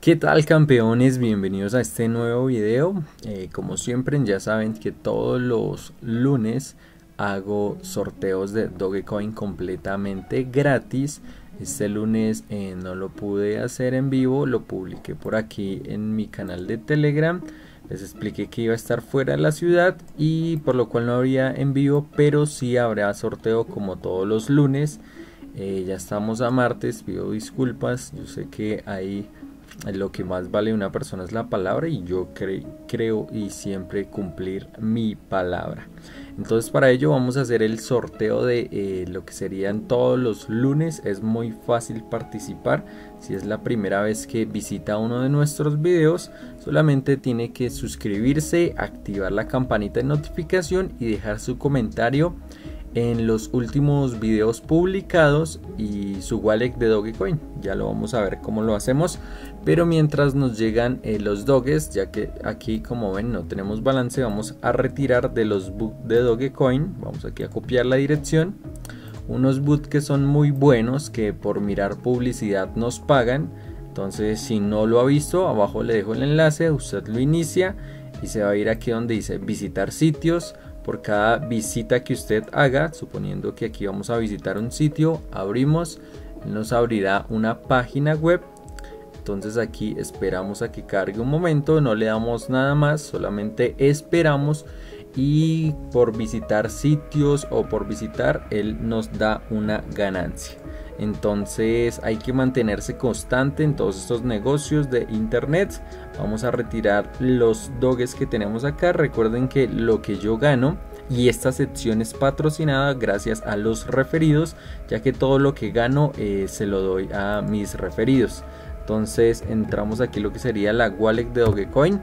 ¿Qué tal campeones? Bienvenidos a este nuevo video. Eh, como siempre ya saben que todos los lunes hago sorteos de Dogecoin completamente gratis. Este lunes eh, no lo pude hacer en vivo, lo publiqué por aquí en mi canal de Telegram. Les expliqué que iba a estar fuera de la ciudad y por lo cual no habría en vivo, pero sí habrá sorteo como todos los lunes. Eh, ya estamos a martes, pido disculpas, yo sé que hay lo que más vale una persona es la palabra y yo creo y siempre cumplir mi palabra. Entonces para ello vamos a hacer el sorteo de eh, lo que serían todos los lunes. Es muy fácil participar. Si es la primera vez que visita uno de nuestros videos, solamente tiene que suscribirse, activar la campanita de notificación y dejar su comentario en los últimos videos publicados y su wallet de Dogecoin. Ya lo vamos a ver cómo lo hacemos. Pero mientras nos llegan eh, los doges, ya que aquí como ven no tenemos balance, vamos a retirar de los boot de Dogecoin. Vamos aquí a copiar la dirección. Unos boot que son muy buenos, que por mirar publicidad nos pagan. Entonces si no lo ha visto, abajo le dejo el enlace, usted lo inicia y se va a ir aquí donde dice visitar sitios por cada visita que usted haga, suponiendo que aquí vamos a visitar un sitio, abrimos, nos abrirá una página web. Entonces aquí esperamos a que cargue un momento, no le damos nada más, solamente esperamos y por visitar sitios o por visitar él nos da una ganancia. Entonces hay que mantenerse constante en todos estos negocios de internet. Vamos a retirar los doges que tenemos acá. Recuerden que lo que yo gano y esta sección es patrocinada gracias a los referidos, ya que todo lo que gano eh, se lo doy a mis referidos. Entonces entramos aquí lo que sería la wallet de Dogecoin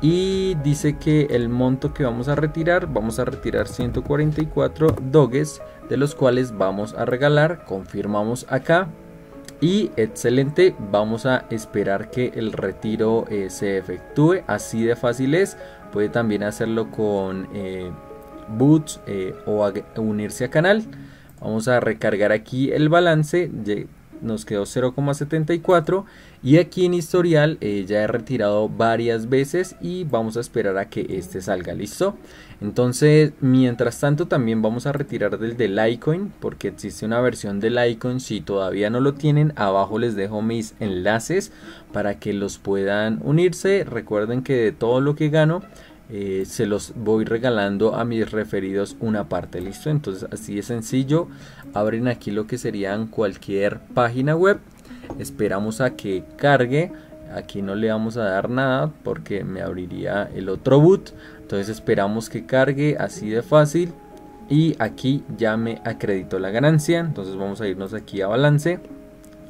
y dice que el monto que vamos a retirar, vamos a retirar 144 doges, de los cuales vamos a regalar, confirmamos acá. Y excelente, vamos a esperar que el retiro eh, se efectúe, así de fácil es. Puede también hacerlo con eh, boots eh, o unirse a canal. Vamos a recargar aquí el balance nos quedó 0,74 y aquí en historial eh, ya he retirado varias veces y vamos a esperar a que este salga listo entonces mientras tanto también vamos a retirar del de Litecoin porque existe una versión de Litecoin si todavía no lo tienen abajo les dejo mis enlaces para que los puedan unirse. Recuerden que de todo lo que gano eh, se los voy regalando a mis referidos una parte listo entonces así de sencillo abren aquí lo que serían cualquier página web. Esperamos a que cargue. Aquí no le vamos a dar nada porque me abriría el otro boot. Entonces esperamos que cargue así de fácil. Y aquí ya me acredito la ganancia. Entonces vamos a irnos aquí a balance.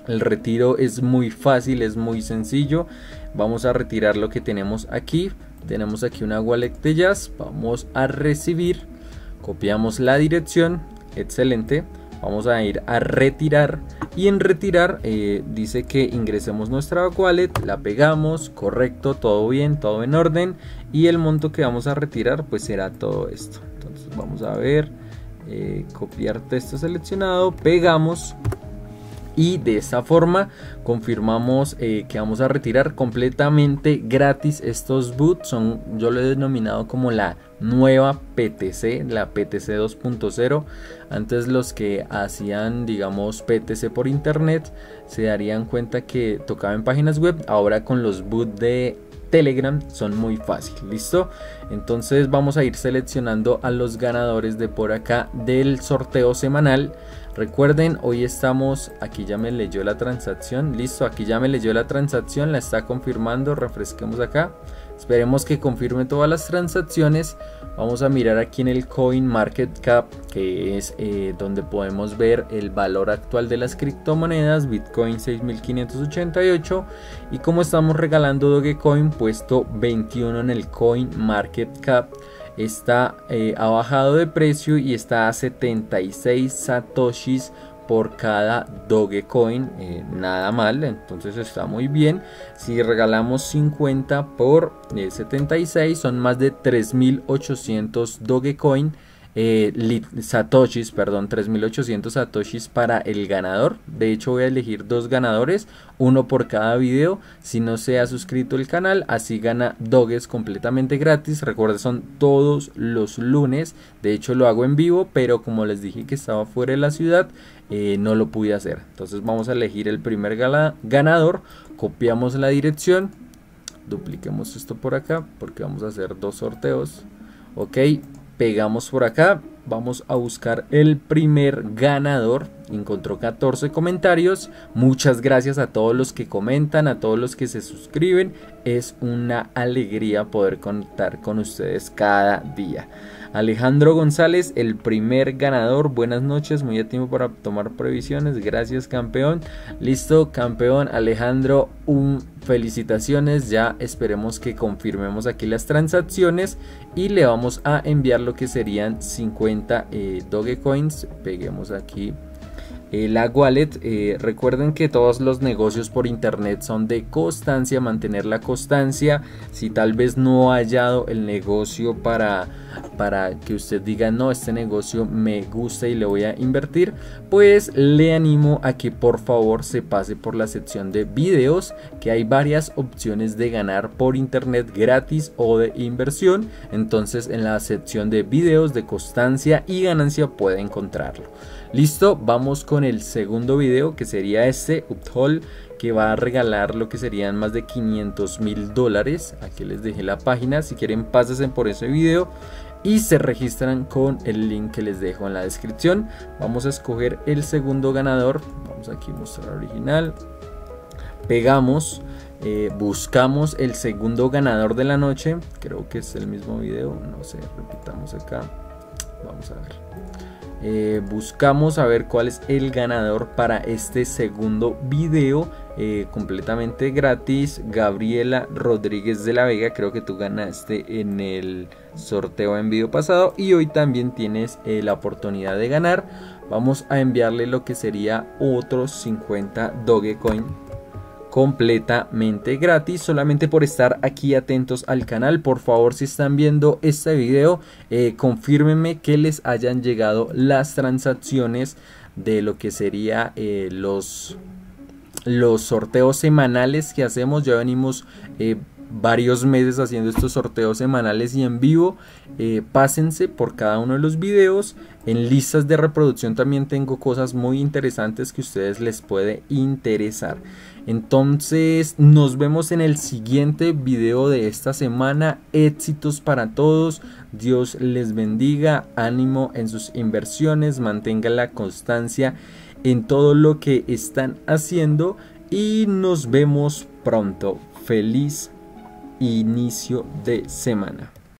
El retiro es muy fácil es muy sencillo vamos a retirar lo que tenemos aquí. Tenemos aquí una wallet de jazz. Vamos a recibir. Copiamos la dirección. Excelente. Vamos a ir a retirar. Y en retirar eh, dice que ingresemos nuestra wallet. La pegamos. Correcto. Todo bien. Todo en orden. Y el monto que vamos a retirar pues será todo esto. Entonces vamos a ver. Eh, copiar texto seleccionado. Pegamos y de esta forma confirmamos eh, que vamos a retirar completamente gratis estos boots son yo lo he denominado como la nueva PTC la PTC 2.0 antes los que hacían digamos PTC por internet se darían cuenta que tocaban páginas web ahora con los boots de Telegram son muy fáciles, ¿listo? Entonces vamos a ir seleccionando a los ganadores de por acá del sorteo semanal. Recuerden, hoy estamos, aquí ya me leyó la transacción, listo, aquí ya me leyó la transacción, la está confirmando, refresquemos acá. Esperemos que confirme todas las transacciones. Vamos a mirar aquí en el Coin Market Cap, que es eh, donde podemos ver el valor actual de las criptomonedas. Bitcoin 6588. Y como estamos regalando Dogecoin, puesto 21 en el Coin Market Cap está eh, ha bajado de precio y está a 76 satoshis por cada Dogecoin, eh, nada mal, entonces está muy bien. Si regalamos 50 por 76 eh, son más de 3800 Dogecoin. Eh, satoshis, perdón, 3800 satoshis para el ganador. De hecho voy a elegir dos ganadores, uno por cada video. Si no se ha suscrito al canal, así gana Doges completamente gratis. Recuerden, son todos los lunes. De hecho lo hago en vivo, pero como les dije que estaba fuera de la ciudad, eh, no lo pude hacer. Entonces vamos a elegir el primer ganador, copiamos la dirección, dupliquemos esto por acá porque vamos a hacer dos sorteos. Ok, pegamos por acá, vamos a buscar el primer ganador. Encontró 14 comentarios. Muchas gracias a todos los que comentan, a todos los que se suscriben. Es una alegría poder contar con ustedes cada día. Alejandro González, el primer ganador. Buenas noches, muy a tiempo para tomar previsiones. Gracias, campeón. Listo, campeón Alejandro, un felicitaciones. Ya esperemos que confirmemos aquí las transacciones y le vamos a enviar lo que serían 50 eh, Dogecoins. Peguemos aquí la wallet, eh, recuerden que todos los negocios por internet son de constancia, mantener la constancia. Si tal vez no ha hallado el negocio para, para que usted diga, no, este negocio me gusta y le voy a invertir, pues le animo a que por favor se pase por la sección de videos, que hay varias opciones de ganar por internet gratis o de inversión. Entonces en la sección de videos de constancia y ganancia puede encontrarlo. Listo, vamos con el segundo video que sería este Upthall que va a regalar lo que serían más de 500 mil dólares. Aquí les dejé la página, si quieren pásense por ese video y se registran con el link que les dejo en la descripción. Vamos a escoger el segundo ganador. Vamos aquí a mostrar original. Pegamos, eh, buscamos el segundo ganador de la noche. Creo que es el mismo video, no sé, repitamos acá. Vamos a ver. Eh, buscamos a ver cuál es el ganador para este segundo video eh, completamente gratis Gabriela Rodríguez de la Vega creo que tú ganaste en el sorteo en video pasado y hoy también tienes eh, la oportunidad de ganar vamos a enviarle lo que sería otros 50 Dogecoin completamente gratis. Solamente por estar aquí atentos al canal por favor si están viendo este video eh, confírmenme que les hayan llegado las transacciones de lo que sería eh, los los sorteos semanales que hacemos. Ya venimos eh, varios meses haciendo estos sorteos semanales y en vivo. Eh, pásense por cada uno de los videos. En listas de reproducción también tengo cosas muy interesantes que ustedes les puede interesar. Entonces nos vemos en el siguiente video de esta semana. Éxitos para todos. Dios les bendiga. Ánimo en sus inversiones. Mantenga la constancia en todo lo que están haciendo. Y nos vemos pronto. Feliz inicio de semana.